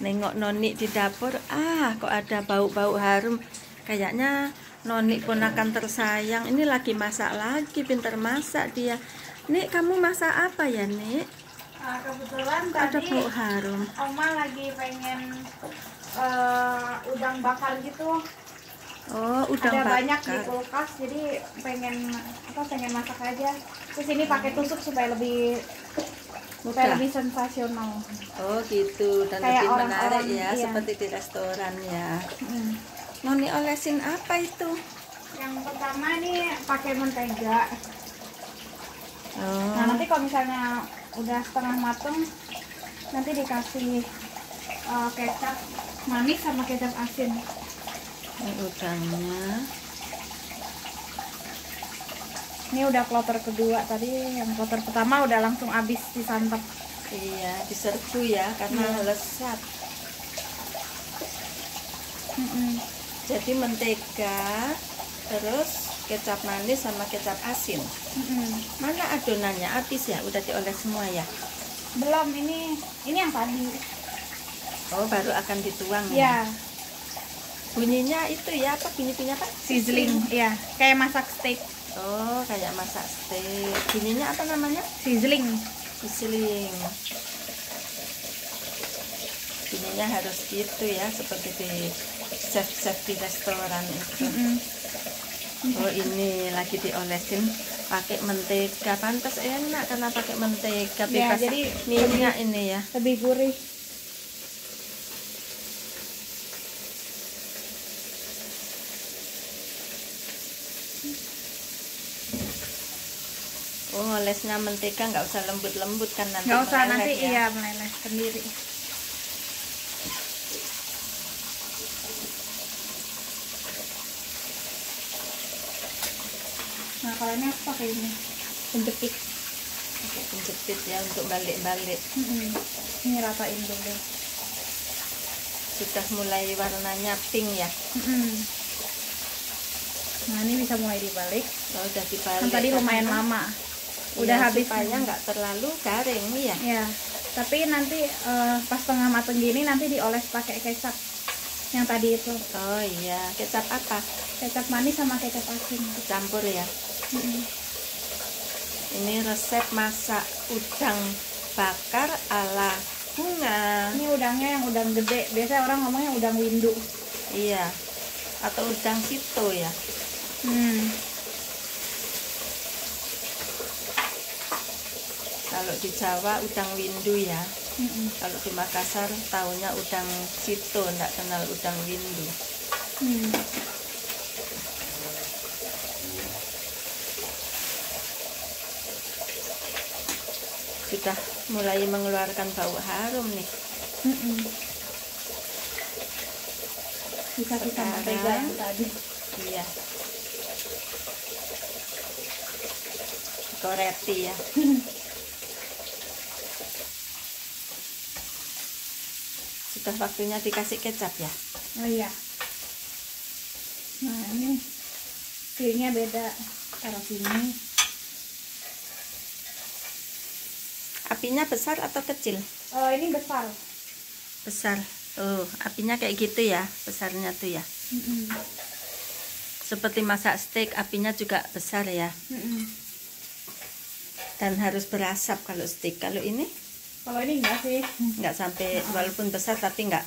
nengok Noni di dapur ah kok ada bau-bau harum. Kayaknya Noni pun akan tersayang. Ini lagi masak lagi pinter masak dia. Nik kamu masak apa ya Nik? Ah, kebetulan kok ada tadi bau harum. Oma lagi pengen eh, udang bakar gitu. oh udang Ada bakar banyak di kulkas, jadi pengen apa pengen masak aja. Terus ini pakai tusuk supaya lebih Mudah. lebih sensasional. oh gitu dan Kayak lebih orang-orang, menarik ya iya. seperti di restoran ya Mm. Noni olesin apa itu Yang pertama nih pakai mentega. oh Nah nanti kalau misalnya udah setengah mateng, nanti dikasih eh, kecap manis sama kecap asin. ini udangnya Ini udah kloter kedua tadi, yang kloter pertama udah langsung habis disantap. iya diserbu ya karena Iya. lezat Mm-mm. jadi mentega terus kecap manis sama kecap asin Mm-mm. mana adonannya habis ya udah dioles semua ya Belum ini, ini yang tadi. oh baru akan dituang Ya, bunyinya itu ya apa bunyi bunyi apa sizzling. Ya, kayak masak steak. Oh kayak masak steak bunyinya apa namanya Sizzling. sizzling bunyinya harus gitu ya seperti di chef chef di restoran itu Mm-mm. Oh ini lagi diolesin pakai mentega pantas enak karena pakai mentega Ya, jadi minyak ini ya Lebih gurih. Ngolesnya mentega nggak usah lembut-lembut kan nanti Nggak usah nanti ya. iya meleleh sendiri. Nah kalau ini aku pakai ini penjepit. pakai penjepit ya untuk balik-balik Mm-mm. Ini ratain dulu. sudah mulai warnanya pink ya Mm-mm. Nah ini bisa mulai dibalik. oh, udah dibalik Kan tadi lumayan Karena- lama. Iya, Udah habis. supaya nggak terlalu garing ya Ya, tapi nanti eh, pas tengah mateng gini nanti dioles pakai kecap yang tadi itu oh iya kecap apa kecap manis sama kecap asin. campur ya Mm-mm. ini resep masak udang bakar ala bunga Ini udangnya yang udang gede. Biasanya orang ngomongnya udang windu. iya atau udang sito ya Hmm. Di Jawa udang windu ya Mm-mm. kalau di Makassar taunya udang sito nggak kenal udang windu Hmm. sudah mulai mengeluarkan bau harum nih Mm-mm. Bisa kita yang tadi. iya koreti ya sudah waktunya dikasih kecap ya Oh iya. Nah ini feelnya beda. Taruh sini. apinya besar atau kecil Oh ini besar. besar oh apinya kayak gitu ya besarnya tuh ya Mm-mm. seperti masak steak apinya juga besar ya Mm-mm. dan harus berasap kalau steak kalau ini Kalau ini enggak sih. nggak sampai Mm-mm. walaupun besar tapi nggak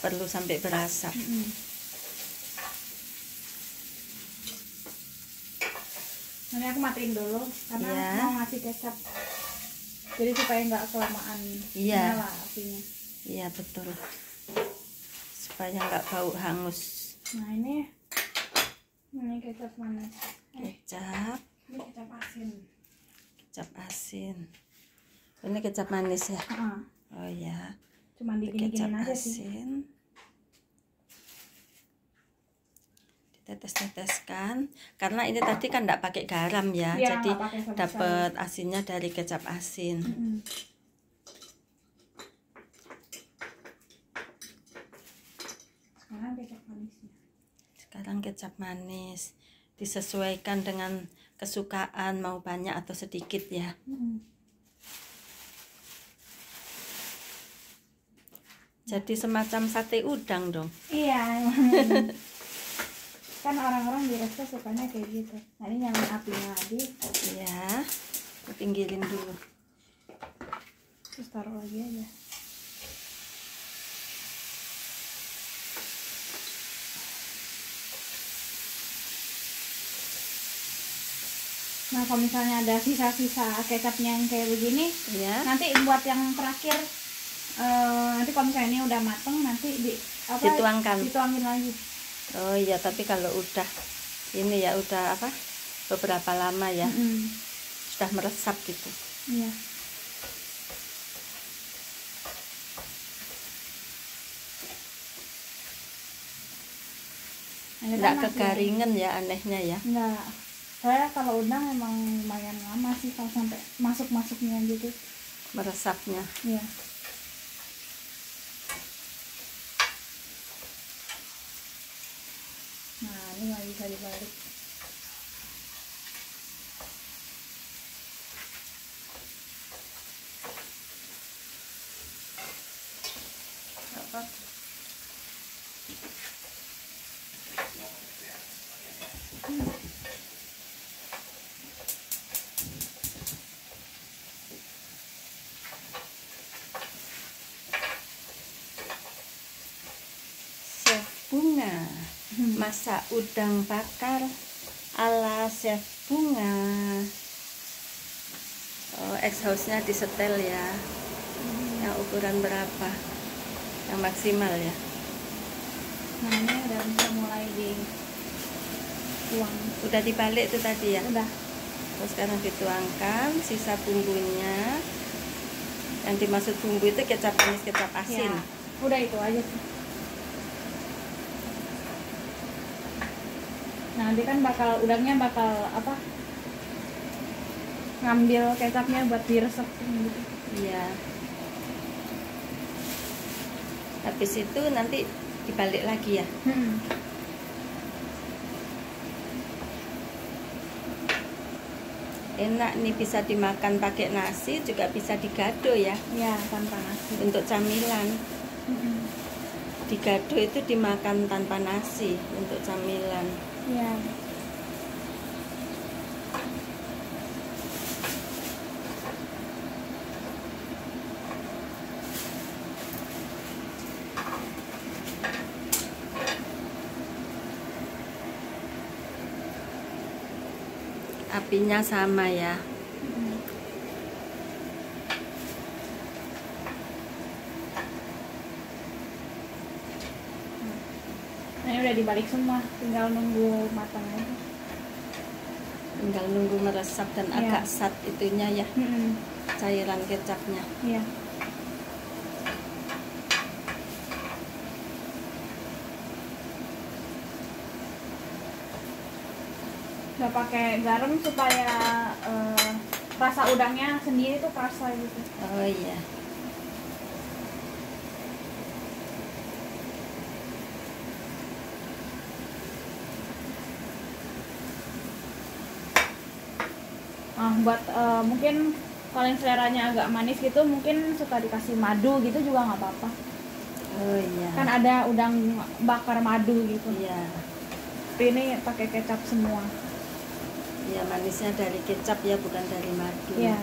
perlu sampai berasap Mm-mm. Nanti aku matiin dulu karena Iya. mau ngasih kecap. Jadi supaya nggak kelamaan Iya. nyala apinya. iya betul supaya nggak bau hangus Nah ini ini kecap manis. Eh, kecap ini kecap asin. kecap asin ini kecap manis ya Heeh. oh ya Cuman kecap digini-giniin aja sih. asin ditetes-teteskan karena ini tadi kan nggak pakai garam ya Iya, jadi dapat asinnya dari kecap asin Mm-mm. Sekarang kecap manisnya. sekarang kecap manis disesuaikan dengan kesukaan mau banyak atau sedikit ya Mm-mm. Jadi semacam sate udang dong. Iya, kan orang-orang di resto sukanya kayak gitu. Nah ini nyalain apinya lagi, Ya, pinggirin dulu. terus taruh lagi aja. Nah kalau misalnya ada sisa-sisa kecapnya yang kayak begini, Ya, nanti buat yang terakhir eh, nanti kalau misalnya ini udah mateng nanti di apa Dituangkan. dituangin lagi oh iya tapi kalau udah ini ya udah apa beberapa lama ya Mm-mm. sudah meresap gitu. iya kita Nggak masih- kegaringan ya anehnya ya. Enggak. Saya kalau udang emang lumayan lama sih kalau sampai masuk-masuknya gitu. Meresapnya. Iya. Nah, ini nggak bisa masak udang bakar ala Chef Bunga. Oh exhaustnya disetel ya. Yang ukuran berapa? Yang maksimal ya? Nah, ini udah bisa mulai di tuang. udah dibalik itu tadi ya? Udah. terus sekarang dituangkan sisa bumbunya. Yang dimaksud bumbu itu kecap manis kecap asin. Ya, udah itu aja sih. Nanti kan bakal udangnya bakal apa? Ngambil kecapnya buat diresep gitu. iya habis itu nanti dibalik lagi ya Hmm. enak nih bisa dimakan pakai nasi juga bisa digado ya Ya, tanpa nasi. untuk camilan Hmm. digado itu dimakan tanpa nasi untuk camilan Ya. apinya sama ya ini udah dibalik semua, tinggal nunggu matang aja. tinggal nunggu meresap dan Iya. agak sat itunya ya Hmm. cairan kecapnya Iya. Nggak pakai garam supaya eh, rasa udangnya sendiri tuh kerasa gitu. oh iya Nah, buat eh, mungkin kalau yang seleranya agak manis gitu, mungkin suka dikasih madu gitu juga nggak apa-apa. oh iya Kan ada udang bakar madu gitu. iya Tapi ini pakai kecap semua. iya manisnya dari kecap ya bukan dari madu Iya.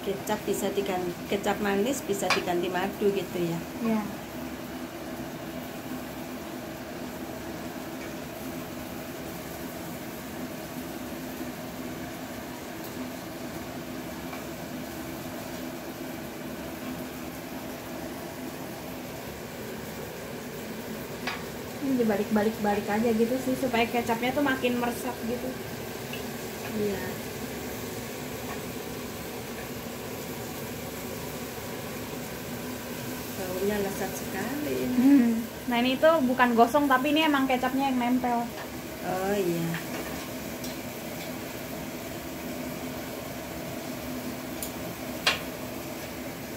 kecap bisa diganti kecap manis bisa diganti madu gitu ya Iya. Ini dibalik-balik-balik aja gitu sih supaya kecapnya tuh makin meresap gitu. iya baunya lezat sekali ini. Nah ini tuh bukan gosong tapi ini emang kecapnya yang nempel. oh iya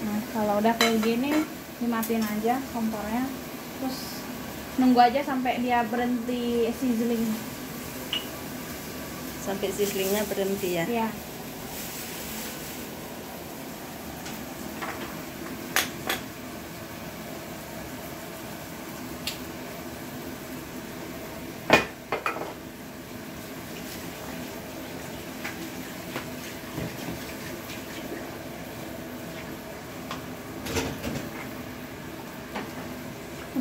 Nah, kalau udah kayak gini, dimatiin aja kompornya. Terus nunggu aja sampai dia berhenti sizzling. sampai sislingnya berhenti ya Iya.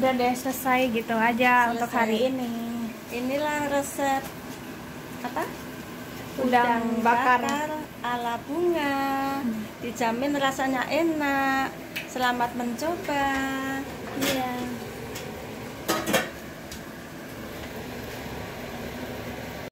Udah deh selesai gitu aja untuk Selesai. hari ini. Inilah resep apa? Udang bakar. ala bunga. Dijamin rasanya enak selamat mencoba. Iya